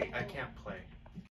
wait, I can't play.